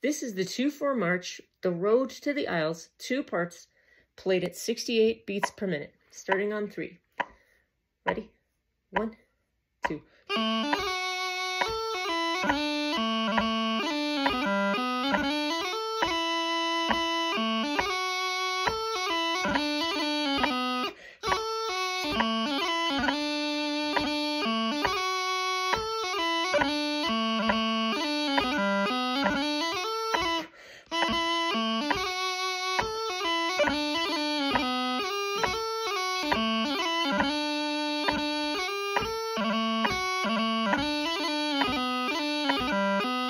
This is the 2 4 march, The Road to the Isles, two parts, played at 68 beats per minute, starting on three. Ready? One, two.